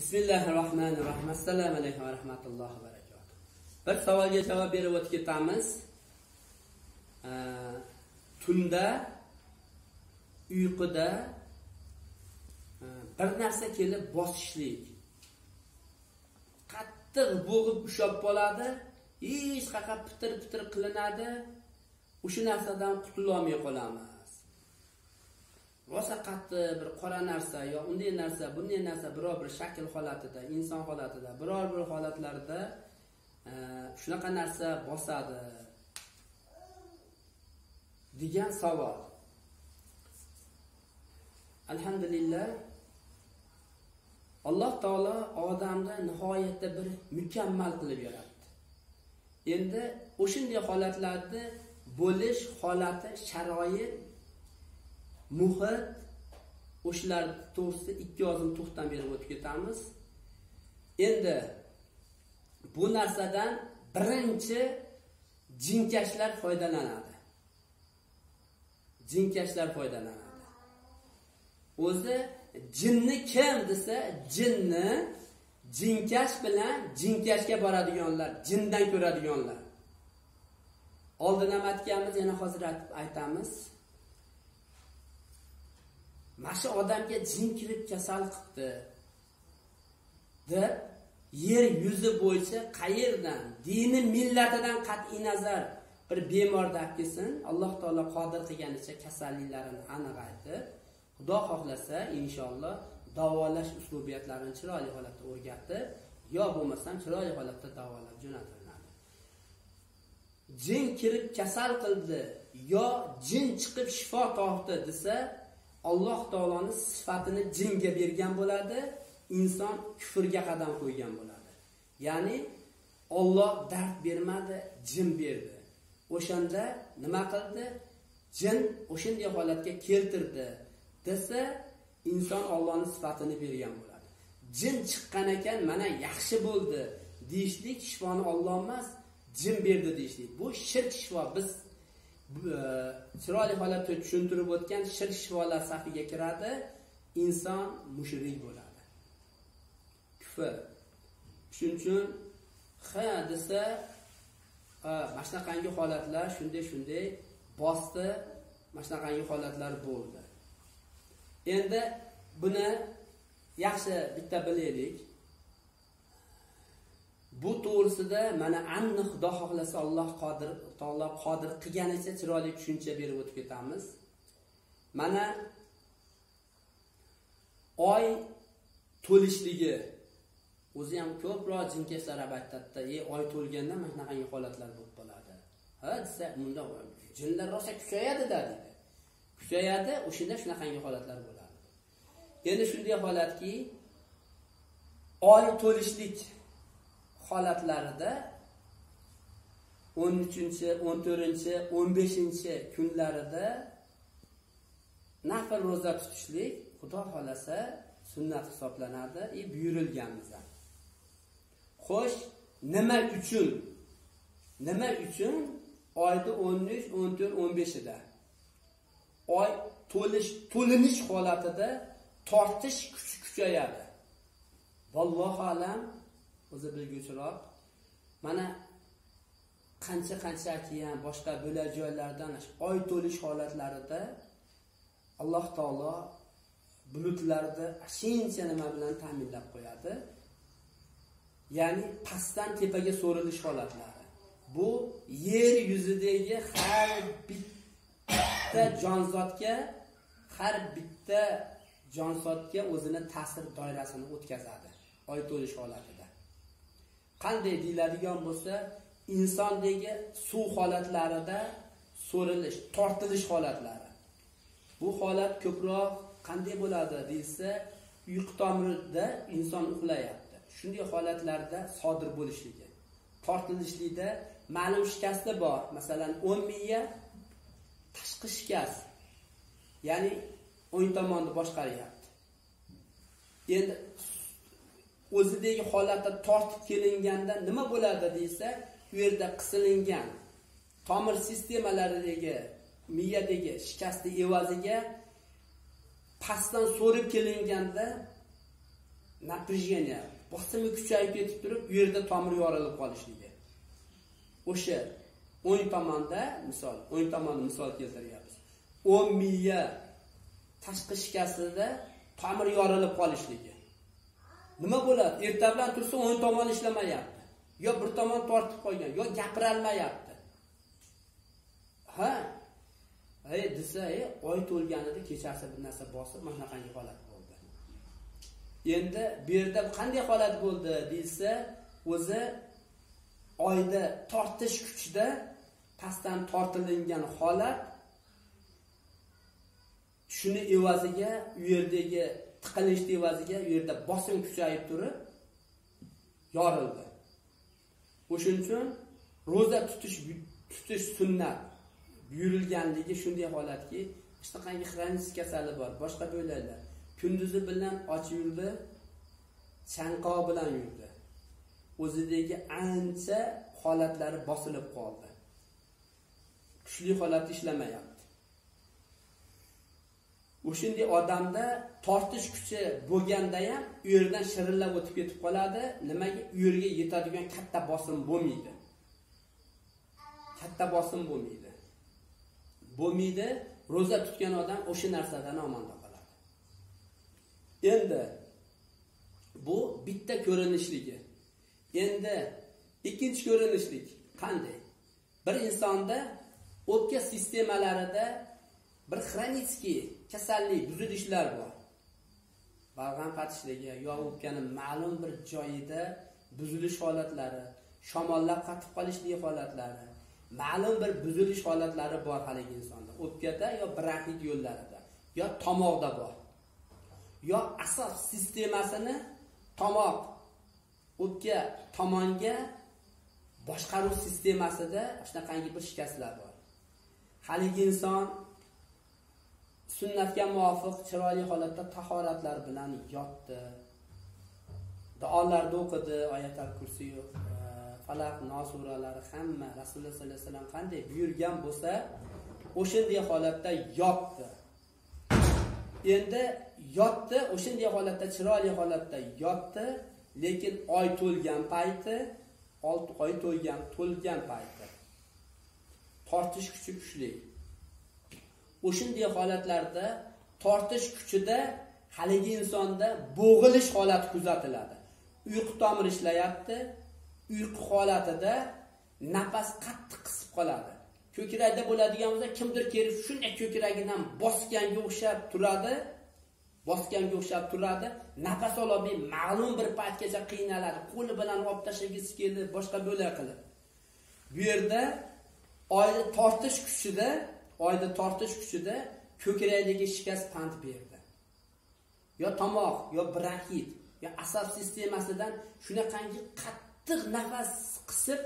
bismillahi rohmanir rohim assalomu alaykum va rahmatullohi va barakatuh. Bir savolga javob berib o'tib ketamiz. Tunda uyquda e, bir narsa kelib bosishlik. Qattiq bo'g'ib ushlab qoladi hech qayoqqa pitir pitir qilinadi. O'sha narsadan qutulolmay qolamiz. Rosa qattiq bir qora narsa yo unday narsa bunday narsa biror bir shakl holatida inson holatida biror bir holatlarda e, shunaqa narsa bosadi degan savol. Alhamdulillah alloh taolo odamni nihoyatda bir mukammal qilib yaratdi. Endi o'shanday holatlarni bo'lish holati sharoit muhit o'shalar to'g'risida ikki yozim to'xtam berib o'tib ketamiz. Endi bu narsadan birinchi jinkashlar foydalanadi. Jinkashlar foydalanadi. O'zi jinni kim desa jinni jinkash bilan jinkashga boradiganlar jindan ko'radiganlar. Oldin ham aytganmiz yana hozir aytamiz. Mana shu odamga jin kirib kasal qilibdi deb yer yuzi bo'yicha qayerdan dini millatidan qat'iy nazar bir bemorni olib kelsin alloh taolo qodir qilganicha kasalliklarini aniq aytib xudo xohlasa inshaalloh davolash uslubiyatlarini chiroyli holatda o'rgatib yo bo'lmasam chiroyli holatda davolab jo'natiladi. Jin kirib kasal qildi yo jin chiqib shifo topdi desa alloh taoloni sifatini jinga bergan bo'ladi inson kufrga qadam qo'ygan bo'ladi. Ya'ni olloh dard bermadi jin berdi. O'shanda nima qildi? Jin o'shanday holatga keltirdi desa inson ollohni sifatini bergan bo'ladi. Jin chiqqan ekan mana yaxshi bo'ldi deyishlik shifoni olloh emas jin berdi deyishlik. Bu shirk shifo biz E, chiroyli holatda tushuntirib o'tgan shirk shifolar safiga kiradi inson mushrik bo'ladi. Kufr. Shuning uchun ha desa e, mana shunaqangi holatlar shunday shunday bosdi mana shunaqangi holatlar bo'ldi. Endi buni yaxshi bitta bilaylik. Bu to'g'risida mana aniq xudo xohlasa alloh qodir taolo qodir qilganicha chiroyli tushuncha berib o'tib ketamiz. Mana oy to'lishligi o'zi ham ko'proq jinkashlar aytadida e oy to'lganda mana shunaqangi holatlar bo'lib qoladi? Ha desa bunda jinlar rosa kuchayadida deydi kuchayadi o'shanda shunaqangi holatlar bo'ladi? Endi shunday holatki oy to'lishlik holatlarida o'n uchinchi o'n to'rtinchi o'n beshinchi kunlarida nafl ro'za tutishlik xudo xohlasa sunnat hisoblanadi и buyurilgan bizga xo'sh nima uchun? Nima uchun? Oyni o'n uch o'n to'rt o'n beshida. Oy to'lish to'linish holatida tortish kuchi kuchayadi. Vallohu alam o'zi bilguvchiroq mana qancha qanchaki ham boshqa bo'lak joylardan oy to'lish holatlarida alloh taolo bulutlarni shuncha nima bilan ta'minlab qo'yadi. Ya'ni pastdan tepaga so'rilish holatlari. Bu yer yuzidagi har bitta jonzotga har bitta jonzotga o'zini ta'sir doirasini o'tkazadi oy to'lish holatida. Qanday deyiladigan bo'lsa insondagi suv holatlarida so'rilish tortilish holatlari. Bu holat ko'proq qanday bo'ladi deyilsa uyqu tomirida inson uxlayapti. Shunday holatlarda sodir bo'lishligi. Tortilishlikda ma'lum shikasti bor. Masalan o'n miya tashqi shikast ya'ni o'ng tomonni boshqaryapti. Endi o'zidagi holatda tortib kelinganda nima bo'ladi deysa u yerda qisilingan tomir sistemalaridagi miyadagi shikastni evaziga pastdan so'rib kelinganda напряжение bosimi kuchayib ketib turib u yerda tomir yorilib qolishligi. O'sha o'ng tomonda misol o'ng tomonni misol keltiryapmiz. o'ng miya tashqi shikastida tomir yorilib qolishligi. Nima bo'ladi? Erta bilan tursa o'ng tomon ishlamayapti. Yo bir tomon tortib qo'ygan yo gapirolmayapti. Ha? Ey desa ey oy to'lganida kechasi bir narsa bosib mana qanday holat bo'ldi. Endi bu yerda qanday holat bo'ldi deyilsa o'zi oyda tortish kuchida pastdan tortilingan holat shuni evaziga u yerdagi tiqilishni evaziga u yerda bosim kuchayib turib yorildi. O'shaning uchun ro'za tutish tutish sunnat buyurilganligi shunday holatki hech qanday kasali bor boshqa bo'ladilar kunduzi bilan och yurdi chanqoq bilan yurdi. O'zidagi ancha holatlari bosilib qoldi. Kuchli holatda ishlamayapti. O'shanday odamda tortish kuchi bo'lganda ham u yerdan shirillab o'tib ketib qoladi. Nimaga u yerga yetadigan katta bosim bo'lmaydi. Katta bosim bo'lmaydi. Bo'lmaydi ro'za tutgan odam o'sha narsadan omonda qoladi. Endi bu bitta ko'rinishligi. Endi ikkinchi ko'rinishlik qanday? Bir insonda o'pka sistemalarida bir xronitskiy kasallik buzilishlar bor. Balg'am qatishligi yo o'pkani ma'lum bir joyida buzilish holatlari shamollab qatib qolishligi holatlari ma'lum bir buzilish holatlari bor haligi insonda. O'pkada yo bronxit yo'llarida yo tomoqda bor. Yo asos sistemasini tomoq o'pka tomonga boshqaruv sistemasida shunaqangi bir shikastlar bor. Haligi inson sunnatga muvofiq chiroyli holatda tahoratlar bilan yotdi. Duolarni o'qidi oyatal kursiy falaq nos suralari hamma rasululloh sollallohu alayhi vasallam qanday buyurgan bo'lsa o'shanday holatda yotdi. Endi yotdi o'shanday holatda chiroyli holatda yotdi lekin oy to'lgan payti olti oy to'lgan to'lgan payti. Tortish kuchi kuchli. O'shanday holatlarda tortish kuchida haligi insonda bo'g'ilish holati kuzatiladi. Uyqu tomiri ishlayapti uyqu holatida nafas qattiq qisib qoladi. Ko'krakda bo'ladigan bo'lsa kimdir kelib shunday ko'kragidan bosganga o'xshab turadi bosganga o'xshab turadi. Nafas ololmay ma'lum bir paytgacha qiynaladi qo'li bilan olib tashlagisi kelib boshqa bo'lak qilib. Bu yerda oyni tortish kuchida oyda tortish kuchida ko'krakdagi shikast pand berdi. Yo tomoq yo bronxit yo asab sistemasidan shunaqangi qattiq nafas qisib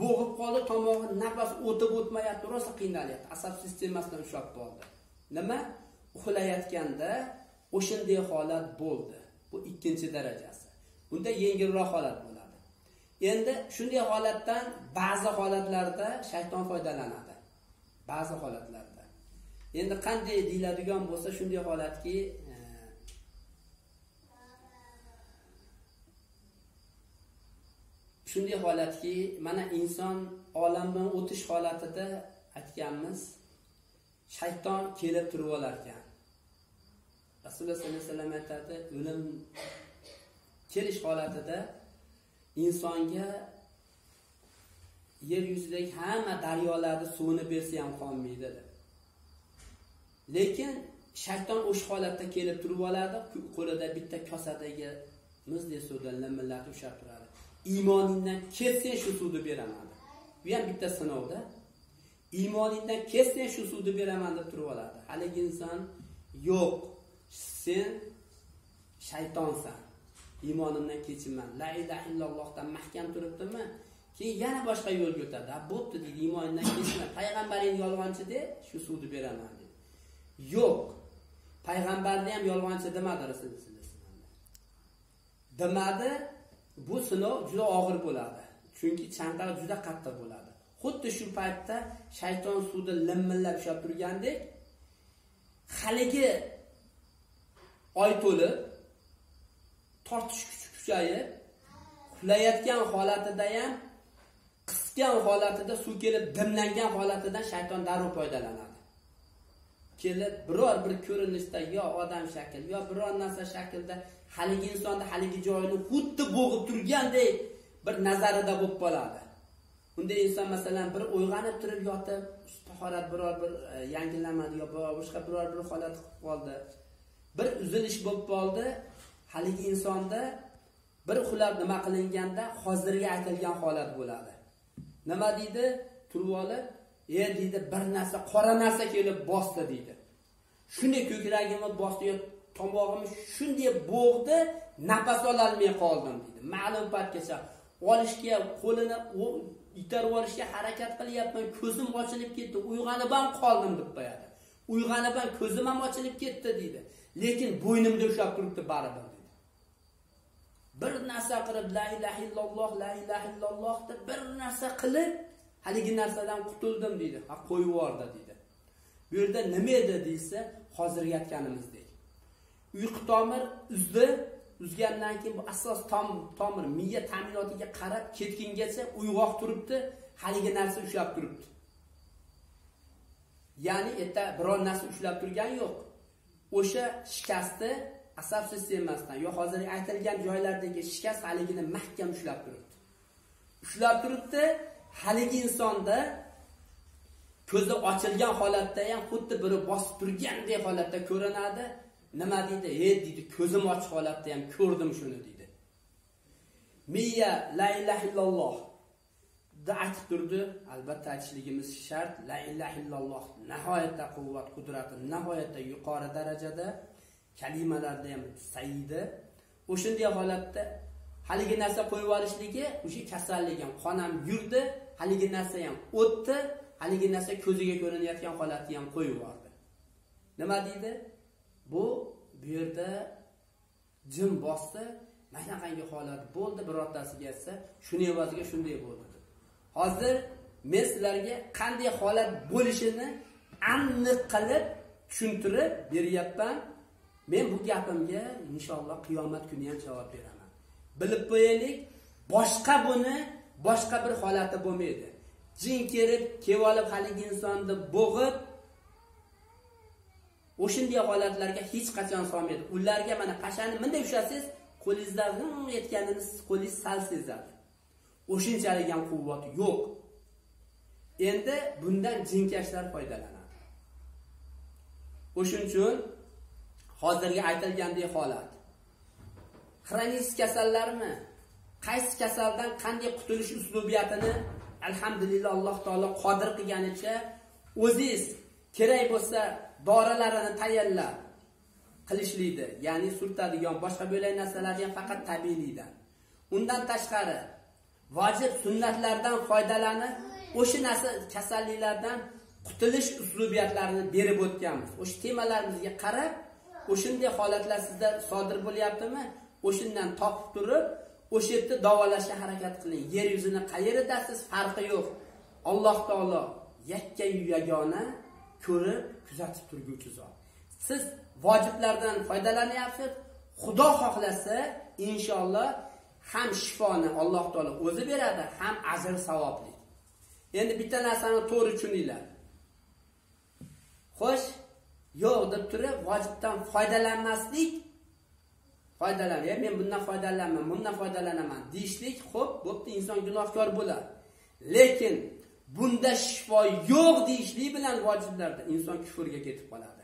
bo'g'ib qoldi tomog'i nafas o'tib o'tmayapti rosa qiynalyapti. Asab sistemasidan ushlab qoldi. Nima? Uxlayotganda o'shanday holat bo'ldi. Bu ikkinchi darajasi. Bunda yengilroq holat bo'ladi. Endi shunday holatdan ba'zi holatlarda shayton foydalanadi. Ba'zi holatlarda. Endi qanday deyiladigan bo'lsa shunday holatki e, shunday holatki mana inson olamdan o'tish holatida aytganmiz shayton kelib turib olar ekan rasululloh sollallohu alayhi vasallam aytadi o'lim kelish holatida insonga yer yuzidagi hamma daryolarni suvini bersa ham qonmaydi lekin shayton o'sha holatda kelib turib oladi qo'lida bitta kosadagi muzdek suvdan limillatib ushlab turadi. Iymoningdan ketsang shu suvni beraman bu ham bitta sinovda. Iymoningdan ketsang shu suvni beraman deb turib oladi haligi inson yo'q sen shaytonsan. Iymonimdan kechinman. La ilaha illallohdan mahkam turibdimi? Keyin yana boshqa yo'lga o'tadi bo'pti deydi iymoningdan kechma payg'ambaring yolg'onchi de shu suvni beraman dedi. Yo'q payg'ambarni ham yolg'onchi demadi rasululloh demadi bu sinov juda og'ir bo'ladi chunki chanqaq juda qattiq bo'ladi. Xuddi shu paytda shayton suvda limmillab ushlab turgandek haligi oy to'lib tortish kuchi kuchayib uxlayotgan holatida ham qisgan holatida suv kelib dimlangan holatidan shayton darrov foydalanadi. Kelib biror bir ko'rinishda yo odam shakl yo biror narsa shaklda haligi insonni haligi joyini xuddi bo'g'ib turgandek bir nazarida bo'lib qoladi. Unda inson masalan bir uyg'onib turib yotib tahorat biror bir e, yangilanmadi yo boshqa biror bir holat qilib qoldi. Bir uzilish bo'lib qoldi haligi insonda bir xulab nima qilinganda hozirgi aytilgan holat bo'ladi. Nima deydi? Turib olib e deydi bir narsa qora narsa kelib bosdi deydi. Shunday ko'kragimni bosdi tomog'imni shunday bo'g'di nafas ololmay qoldim deydi. Ma'lum paytgacha olishga qo'lini itarib olishga harakat qilyapman ko'zim ochilib ketdi uyg'onib ham qoldim deb qo'yadi. Uyg'onib ham ko'zim ham ochilib ketdi deydi. Lekin bo'ynimda ushlab turibdi baribir. Bir narsa qilib la ilaha illalloh la ilaha illalloh deb bir narsa qilib haligi narsadan qutuldim deydi. Ha qo'yib yubordi deydi. Bu yerda nima edi deysa hozir aytganimizdek uyqu tomir uzdi uzgandan keyin bu asos tom tomir miya ta'minotiga qarab ketgungacha uyg'oq turibdi haligi narsa ushlab turibdi. Ya'ni erta biror narsa ushlab turgani yo'q. O'sha shikastni asab sistemasidan yo hozir aytilgan joylardagi shikast haligini mahkam ushlab turibdi. Ushlab turibdi haligi insonda ko'zi ochilgan holatda ham xuddi biri bosib turgandek holatda ko'rinadi. Nima deydi? E deydi ko'zim ochiq holatda ham ko'rdim shuni deydi. Miya la ilaha illalloh aytib turdi. Albatta aytishligimiz shart la ilaha illalloh nihoyatda quvvat qudrati nihoyatda yuqori darajada. Kalimalarda ham sayidi o'shanday holatda haligi narsa qo'yib yuborishligi o'sha kasallik ham qon ham yurdi haligi narsa ham o'tdi haligi narsa ko'ziga ko'rinayotgan holatni ham qo'yib yubordi. Nima deydi? Bu bu yerda jim bosdi mana shunaqangi holat bo'ldi birortasiga aytsa shuni evaziga shunday bo'ldi. Hozir men sizlarga qanday holat bo'lishini aniq qilib tushuntirib beryapman. Men bu gapimga inshaalloh qiyomat kuni ham javob beraman. Bilib qo'yaylik boshqa buni boshqa bir holati bo'lmaydi. Jin kelib kelib olib haligi insonni bo'g'ib o'shanday holatlarga hech qachon solmaydi. Ularga mana qashani bunday ushlasangiz qo'lingizdan etganini qo'lingiz sal sezadi. O'shunchalik ham quvvat yo'q. Endi bundan jinkashlar foydalanadi. O'shaning uchun hozirgi aytilgandek holat. Xronik kasallarni qaysi kasaldan qanday qutulish uslubiyatini alhamdulillah alloh taolo qodir qilganicha o'zingiz kerak bo'lsa dorilarini tayyorlab qilishlikni ya'ni surtadigan boshqa bo'lak narsalarni ham faqat tabiiylikdan. Undan tashqari vojib sunnatlardan foydalanib o'sha narsa kasalliklardan qutulish uslubiyatlarini berib o'tganmiz. O'sha temalarimizga qarab o'shanday holatlar sizda sodir bo'lyaptimi? O'shandan topib turib o'sha yerda davolashga harakat qiling. Yer yuzini qayerdasiz farqi yo'q. Alloh taolo yakkayu yagona ko'rib kuzatib turguvchi zot. Siz vojiblardan foydalanyapsiz. Xudo xohlasa inshaalloh ham shifoni alloh taolo o'zi beradi ham ajr savobli. Endi bitta narsani to'g'ri tushuninglar. Xo'sh yo'q deb turib vojibdan foydalanmaslik. Foydalan e men bundan foydalanmayman bundan foydalanaman deyishlik xo'p bo'pti inson gunohkor bo'ladi lekin bunda shifo yo'q deyishlik bilan vojiblarda inson kufrga ketib qoladi.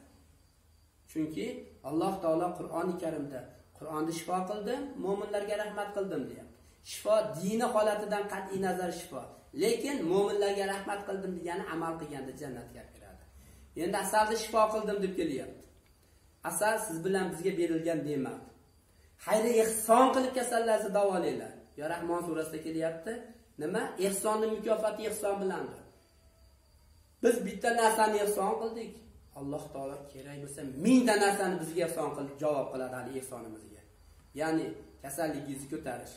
Chunki alloh taolo qur'oni karimda qur'onni shifo qildim mo'minlarga rahmat qildim deyapti. Shifo dini holatidan qat'iy nazar shifo. Lekin mo'minlarga rahmat qildim degani amal qilganda jannatga kiradi. Endi asalni shifo qildim deb kelyapti. Asal siz bilan bizga berilgan ne'mat. Xayri ehson qilib kasallarni davolanglar yo rahmon surasida kelyapti. Nima? Ehsonni mukofoti ehson bilandir. Biz bitta narsani ehson qildik. Alloh taolo kerak bo'lsa mingta narsani bizga ehson qilib javob qiladi hali ehsonimizga. Ya'ni kasalligingizni ko'tarish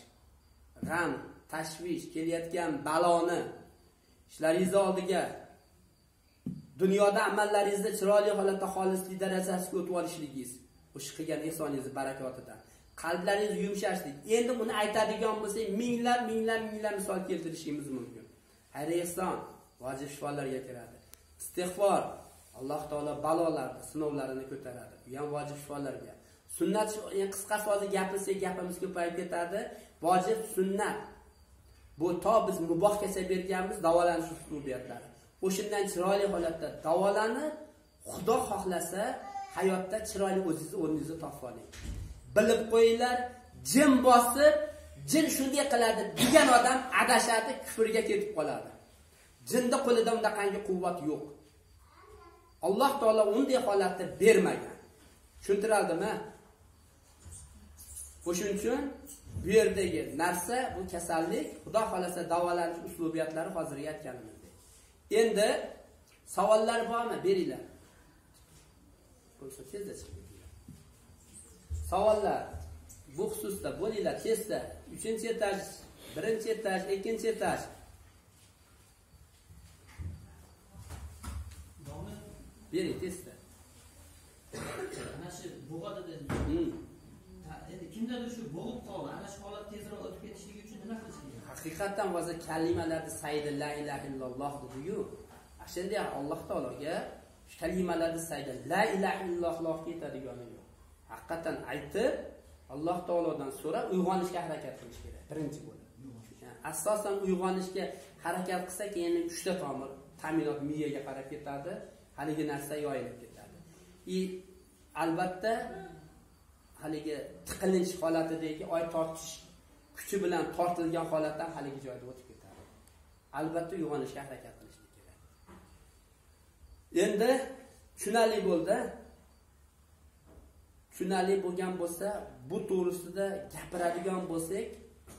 g'am tashvish kelayotgan baloni ishlaringizni oldiga dunyoda amallaringizni chiroyli holatda xolislik darajasiga o'tib olishligingiz o'sha qilgan ehsoningizni barakotidan qalblaringiz yumshashdi endi buni aytadigan bo'lsak minglab minglab minglab misol keltirishimiz mumkin. Xayr ehson vojib shifolarga kiradi. Istig'for alloh taolo balolarni sinovlarini ko'taradi. Bu ham vojib shifolarga sunnat e, qisqasi hozir gapirsak gapimiz ko'payib ketadi. Vojib sunnat. Bu to biz muboh berganmiz davolanish uslubiyatlari o'shandan chiroyli holatda davolanib xudo xohlasa hayotda chiroyli o'zingizni o'rningizni topib oling. Bilib qo'yinglar jin bosib jin shunday qiladi degan odam adashadi kufrga ketib qoladi. Jinni qo'lida unaqangi quvvat yo'q. Alloh taolo unday holatni bermagan. Tushuntirildimi o'shuning uchun bu yerdagi narsa bu kasallik xudo xohlasa davolanish uslubiyatlari hozir aytganimiz endi savollar bormi? Beringlar. Bo'lsa tezda savollar bu xususda bo'linglar tezda. Uchinchi etaj birinchi etaj ikkinchi etaj. Bering tezda. Ana shu bo'g'odida Hmm. endi kimdadir shu bo'g'ib qoldi. Ana shu holat tezroq o'tib ketishligi uchun nima qilish kerak haqiqatdan hozir kalimalarni saydi la ilaha illalloh dediyu shunday alloh taologa shu kalimalarni saydi la ilaha illalloh ketadigani yo'q. Haqiqatdan aytib alloh taolodan so'rab uyg'onishga harakat qilish kerak. Birinchi bo'lib. Asosan uyg'onishga harakat qilsa keyin uchta tomir ta'minot miyaga qarab ketadi haligi narsa yoyilib ketadi. И albatta haligi tiqilinch holatidagi oy tortish kuchi bilan tortilgan holatdan haligi joyda o'tib ketadi. Albatta uyg'onishga harakat qilishlik kerak. Endi tushunarli bo'ldi. Tushunarli bo'lgan bo'lsa bu to'g'risida gapiradigan bo'lsak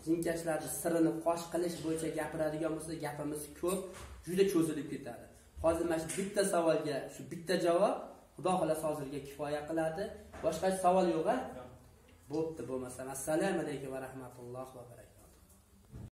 jinkashlarni sirini fosh qilish bo'yicha gapiradigan bo'lsak gapimiz ko'p juda cho'zilib ketadi. Hozir mana shu bitta savolga shu bitta javob xudo xohlasa hozirga kifoya qiladi. Boshqa savol yo'q a bo'pti bo'lmasa assalomu alaykum va rahmatullohi va barakatuh.